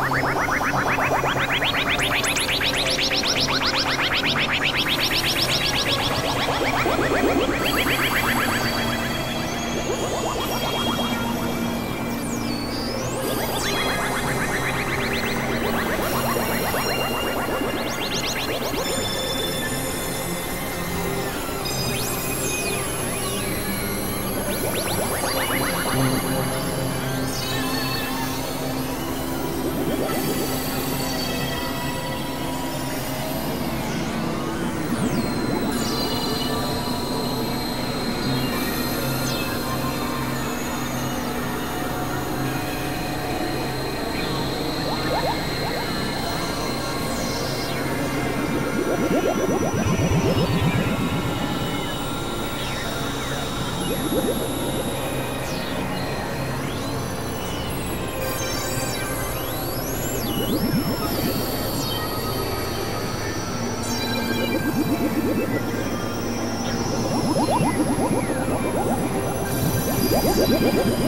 Wait, wait, wait. What?